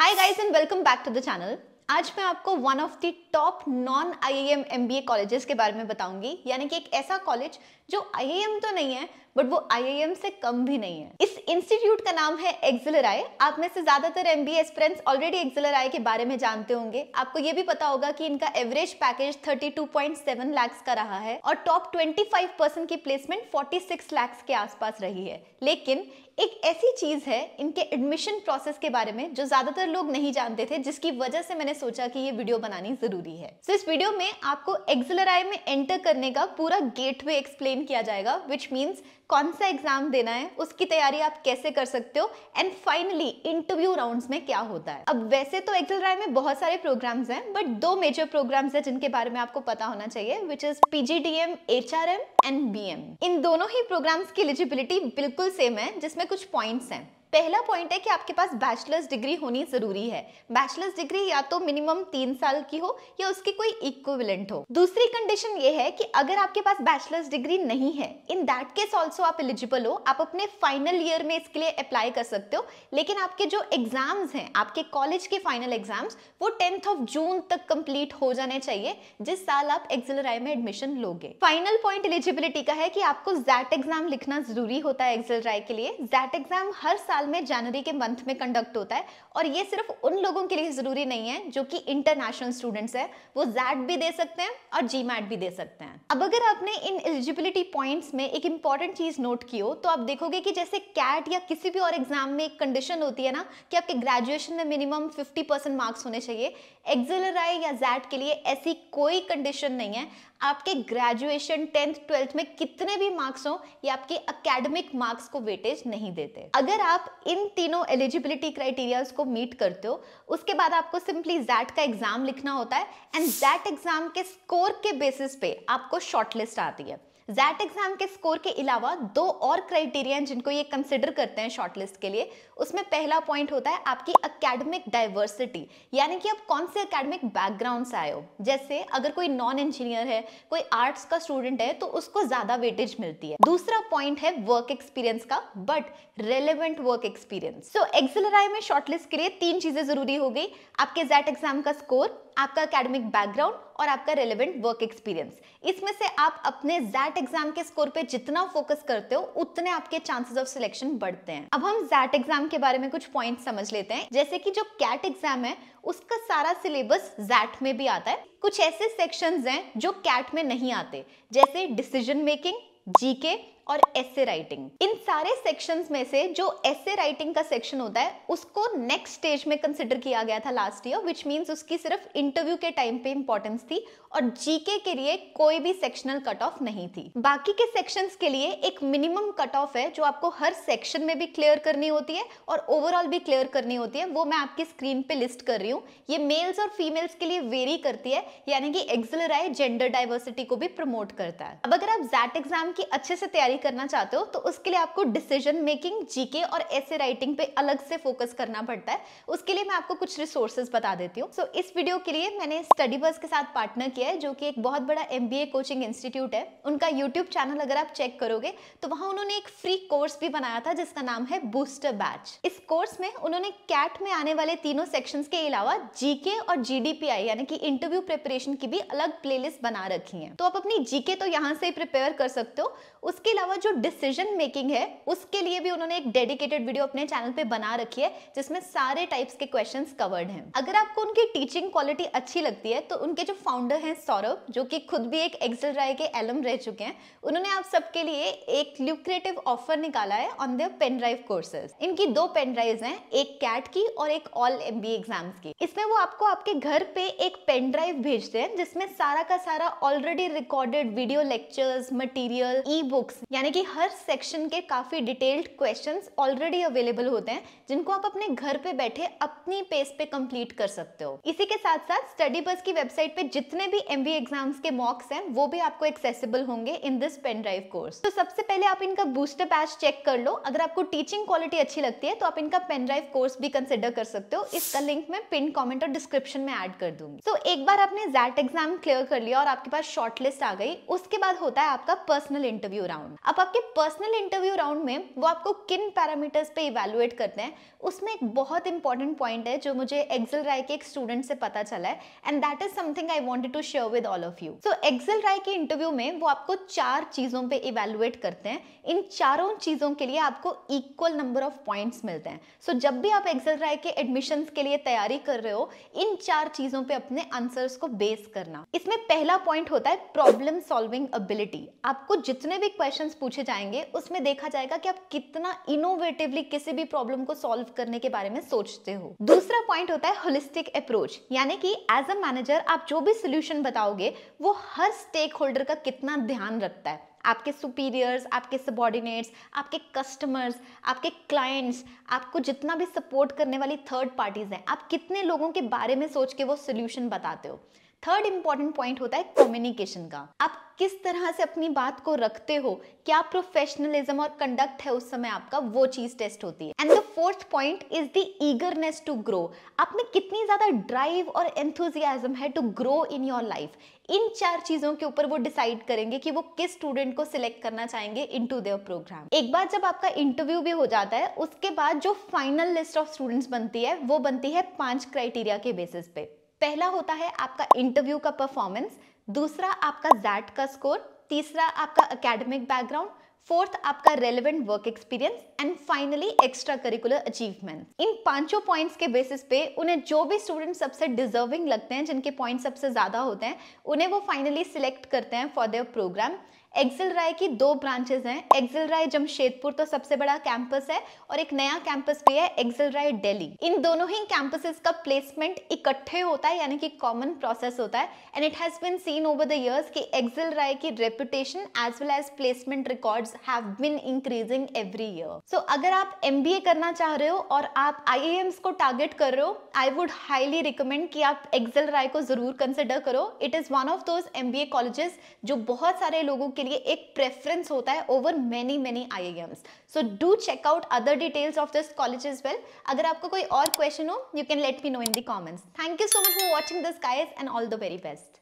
Hi guys and welcome back to the channel आज मैं आपको one of the top non IIM MBA colleges के बारे में बताऊँगी। यानी कि एक ऐसा कॉलेज जो आईआईएम तो नहीं है बट वो आईआईएम से कम भी नहीं है। इस इंस्टीट्यूट का नाम है एक्सिलराई आप में से ज़्यादातर एमबीए एस्पिरेंट्स ऑलरेडी एक्सिलराई के बारे में जानते होंगे। आपको ये भी पता होगा कि इनका एवरेज पैकेज 32.7 लाख का रहा है और टॉप 25 परसेंट की प्लेसमेंट 46 लाख के आसपास रही है। लेकिन एक ऐसी चीज़ है इनके एडमिशन प्रोसेस के बारे में जो ज़्यादातर लोग नहीं जानते थे जिसकी वजह से मैंने सोचा कि ये वीडियो बनानी ज़रूरी है। so, इस वीडियो में आपको एक्सिलराई में एंटर करने का पूरा गेटवे एक्सप्लेन किया जाएगा विच मीन्स कौन सा एग्ज़ाम देना है, उसकी तैयारी आप कैसे कर सकते हो एंड फाइनली इंटरव्यू राउंड्स में क्या होता है। अब वैसे तो एक्सेल राय में बहुत सारे प्रोग्राम्स हैं बट दो मेजर प्रोग्राम्स हैं जिनके बारे में आपको पता होना चाहिए which is PGDM HRM and BM इन दोनों ही प्रोग्राम्स की एलिजिबिलिटी बिल्कुल सेम है, जिसमें कुछ पॉइंट्स हैं। पहला पॉइंट है कि आपके पास बैचलर्स डिग्री होनी ज़रूरी है। बैचलर्स डिग्री या तो मिनिमम तीन साल की हो या उसकी कोई इक्विवेलेंट हो। दूसरी कंडीशन ये है कि अगर आपके पास बैचलर्स डिग्री नहीं है इन दैट केस ऑल्सो आप एलिजिबल हो। आप अपने फाइनल ईयर में इसके लिए अप्लाई कर सकते हो, लेकिन आपके जो एग्ज़ाम्स हैं, आपके कॉलेज के फाइनल एग्ज़ाम्स वो टेंथ ऑफ़ जून तक कंप्लीट हो जाने चाहिए, जिस साल आप एक्सिलराई में एडमिशन लोगे। फाइनल पॉइंट एलिजिबिलिटी का है कि आपको जैट एग्ज़ाम लिखना ज़रूरी होता है एक्सिलराई के लिए। जैट एग्ज़ाम हर साल साल में जनवरी के मंथ में कंडक्ट होता है और ये सिर्फ़ उन लोगों के लिए ज़रूरी नहीं है जो कि इंटरनेशनल स्टूडेंट्स है। वो जैट भी दे सकते हैं और जी भी दे सकते हैं। अब अगर आपने इन एलिजिबिलिटी पॉइंट्स में एक इंपॉर्टेंट चीज़ नोट की हो तो आप देखोगे कि जैसे कैट या किसी भी और एग्ज़ाम में एक कंडीशन होती है ना कि आपके ग्रेजुएशन में मिनिमम 50 परसेंट मार्क्स होने चाहिए। एक्सिलराई या जैट के लिए ऐसी कोई कंडीशन नहीं है। आपके ग्रेजुएशन टेंथ ट्वेल्थ में कितने भी मार्क्स हो, ये आपके अकेडमिक मार्क्स को वेटेज नहीं देते। अगर आप इन तीनों एलिजिबिलिटी क्राइटेरियाज को मीट करते हो, उसके बाद आपको सिंपली जैट का एग्ज़ाम लिखना होता है एंड जैट एग्ज़ाम के स्कोर के बेसिस पे आपको शॉर्टलिस्ट आती है। जैट एग्ज़ाम के स्कोर के अलावा दो और क्राइटेरिया जिनको ये कंसिडर करते हैं शॉर्टलिस्ट के लिए, उसमें पहला पॉइंट होता है आपकी अकेडमिक डाइवर्सिटी यानी कि आप कौन से अकेडमिक बैकग्राउंड से आए हो। जैसे अगर कोई नॉन इंजीनियर है, कोई आर्ट्स का स्टूडेंट है तो उसको ज़्यादा वेटेज मिलती है। दूसरा पॉइंट है वर्क एक्सपीरियंस का but relevant work experience so XLRI में शॉर्टलिस्ट के लिए तीन चीज़ें ज़रूरी हो गई। आपके जैट एग्ज़ाम का स्कोर आपका अकेडमिक बैकग्राउंड और आपका रेलिवेंट वर्क एक्सपीरियंस इसमें से आप अपने जैट एग्ज़ाम के स्कोर पे जितना फोकस करते हो, उतने आपके चांसेस ऑफ़ सिलेक्शन बढ़ते हैं। अब हम जैट एग्ज़ाम के बारे में कुछ पॉइंट समझ लेते हैं। जैसे कि जो कैट एग्ज़ाम है, उसका सारा सिलेबस जैट में भी आता है। कुछ ऐसे सेक्शंस हैं जो कैट में नहीं आते। जैसे डिसीज़न मेकिंग जीके और एसे राइटिंग इन सारे सेक्शंस में से जो एसे राइटिंग का सेक्शन होता है, उसको नेक्स्ट स्टेज में कंसिडर किया गया था लास्ट ईयर विच मीन्स उसकी सिर्फ़ इंटरव्यू के टाइम पे इंपॉर्टेंस थी और जीके के लिए कोई भी सेक्शनल कट ऑफ़ नहीं थी। बाकी के सेक्शंस के लिए एक मिनिमम कट ऑफ़ है, जो आपको हर सेक्शन में भी क्लियर करनी होती है और ओवरऑल भी क्लियर करनी होती है, वो मैं आपकी स्क्रीन पे लिस्ट कर रही हूँ। ये मेल्स और फीमेल्स के लिए वेरी करती है, यानी कि एक्सिलराई जेंडर डाइवर्सिटी को भी प्रमोट करता है। अब अगर आप जैट एग्ज़ाम की अच्छे से तैयारी करना चाहते हो तो उसके लिए आपको डिसीज़न मेकिंग जीके और ऐसे राइटिंग पे अलग से फोकस करना पड़ता है। उसके लिए मैं आपको कुछ रिसोर्सेज बता देती हूँ। सो so, इस वीडियो के लिए मैंने स्टडी बस के साथ पार्टनर किया है जो कि एक बहुत बड़ा एम कोचिंग इंस्टीट्यूट है। उनका यूट्यूब चैनल अगर आप चेक करोगे तो वहाँ उन्होंने एक फ्री कोर्स भी बनाया था जिसका नाम है बूस्टर बैच इस कोर्स में उन्होंने कैट में आने वाले तीनों सेक्शंस के अलावा जीके और जीडीपीआई यानी कि इंटरव्यू प्रिपरेशन की भी अलग प्लेलिस्ट बना रखी है। तो आप अपनी जीके तो यहाँ से प्रिपेयर कर सकते हो। उसके अलावा जो डिसीज़न मेकिंग है, उसके लिए भी उन्होंने एक डेडिकेटेड वीडियो अपने चैनल पे बना रखी है, जिसमें सारे टाइप्स के क्वेश्चंस कवर्ड हैं। अगर आपको उनकी टीचिंग क्वालिटी अच्छी लगती है तो उनके जो फाउंडर हैं सौरभ, जो कि खुद भी एक एक्सेल राय के एलम रह चुके हैं, उन्होंने आप सबके लिए एक ल्यूक्रेटिव ऑफ़र निकाला है on their pen drive courses इनकी दो पेन ड्राइव हैं, एक कैट की और एक ऑल एम एग्ज़ाम्स की। इसमें वो आपको आपके घर पे एक पेन ड्राइव भेजते हैं, जिसमें सारा का सारा already recorded video lectures material e books यानी कि हर सेक्शन के काफ़ी डिटेल्ड क्वेश्चंस ऑलरेडी अवेलेबल होते हैं, जिनको आप अपने घर पे बैठे अपनी पेस पे कंप्लीट कर सकते हो। इसी के साथ साथ स्टडी बस की वेबसाइट पे जितने भी एम एग्ज़ाम्स के मॉक्स हैं, वो भी आपको एक्सेसिबल होंगे in this pen drive course तो सबसे पहले आप इनका बूस्टर बैच चेक कर लो। अगर आपको टीचिंग क्वालिटी अच्छी लगती है तो आप इनका पेन ड्राइव कोर्स भी कंसिडर कर सकते हो। इसका लिंक मैं पिन कॉमेंट और डिस्क्रिप्शन में एड कर दूँगी। तो एक बार आपने जैट एग्ज़ाम क्लियर कर लिया और आपके पास शॉर्ट लिस्ट आ गई, उसके बाद होता है आपका पर्सनल इंटरव्यू राउंड अब आपके पर्सनल इंटरव्यू राउंड में वो आपको किन पैरामीटर्स पे इवेलुएट करते हैं उसमें एक बहुत इंपॉर्टेंट पॉइंट है जो मुझे एक्सेल राय के एक स्टूडेंट से पता चला है and that is something I wanted to share with all of you so XLRI के इंटरव्यू में वो आपको चार चीज़ों पे इवेलुएट करते हैं। इन चारों चीज़ों के लिए आपको इक्वल नंबर ऑफ़ पॉइंट्स मिलते हैं। सो so, जब भी आप एक्सेल राय के एडमिशन के लिए तैयारी कर रहे हो इन चार चीज़ों पे अपने आंसर्स को बेस करना। इसमें पहला पॉइंट होता है प्रॉब्लम सॉल्विंग एबिलिटी आपको जितने भी क्वेश्चंस पूछे जाएँगे, उसमें देखा जाएगा कि आप कितना इनोवेटिवली किसी भी प्रॉब्लम को सॉल्व करने के बारे में सोचते हो। दूसरा पॉइंट होता है होलिस्टिक अप्रोच यानी कि एज अ मैनेजर आप जो भी सोल्यूशन बताओगे, वो हर स्टेक होल्डर का कितना ध्यान रखता है। आपके सुपीरियर्स आपके सबॉर्डिनेट्स आपके कस्टमर्स आपके क्लाइंट्स आपको जितना भी सपोर्ट करने वाली थर्ड पार्टीज़ हैं, आप कितने लोगों के बारे में सोच के वो सोल्यूशन बताते हो। थर्ड इंपॉर्टेंट पॉइंट होता है कम्युनिकेशन का। आप किस तरह से अपनी बात को रखते हो, क्या प्रोफेशनलिज्म और कंडक्ट है उस समय आपका, वो चीज़ टेस्ट होती है। And the fourth point is the eagerness to grow आप में कितनी ज़्यादा ड्राइव और एंथुजियाज्म है to grow in your life इन चार चीज़ों के ऊपर वो डिसाइड करेंगे कि वो किस स्टूडेंट को सिलेक्ट करना चाहेंगे इन टू देयर प्रोग्राम एक बार जब आपका इंटरव्यू भी हो जाता है, उसके बाद जो फाइनल लिस्ट ऑफ़ स्टूडेंट्स बनती है, वो बनती है पाँच क्राइटेरिया के बेसिस पे। पहला होता है आपका इंटरव्यू का परफॉर्मेंस दूसरा आपका जैट का स्कोर तीसरा आपका अकेडमिक बैकग्राउंड फोर्थ आपका relevant work experience and finally extra curricular achievement इन पाँचों पॉइंट्स के बेसिस पे उन्हें जो भी स्टूडेंट सबसे डिजर्विंग लगते हैं, जिनके पॉइंट सबसे ज़्यादा होते हैं, उन्हें वो फाइनली सिलेक्ट करते हैं for their program XLRI की दो ब्रांचेस हैं। एक्सिल राय जमशेदपुर तो सबसे बड़ा कैंपस है और एक नया कैंपस भी है एक्सिल राय दिल्ली इन दोनों ही कैंपसेस का प्लेसमेंट इकट्ठे होता है, यानी कि कॉमन प्रोसेस होता है। And it has been seen over the years कि एक्सिल राय की reputation as well as placement records have been increasing every year so अगर आप MBA करना चाह रहे हो और आप आई को टारगेट कर रहे हो आई वुड हाईली रिकमेंड कि आप एक्सिल राय को ज़रूर कंसिडर करो। It is one of those M colleges जो बहुत सारे लोगों के लिए एक प्रेफरेंस होता है over many many I Ms so do check out other details of this college is well अगर आपको कोई और क्वेश्चन हो you can let me know in the comments thank you so much for watching this guys and all the very best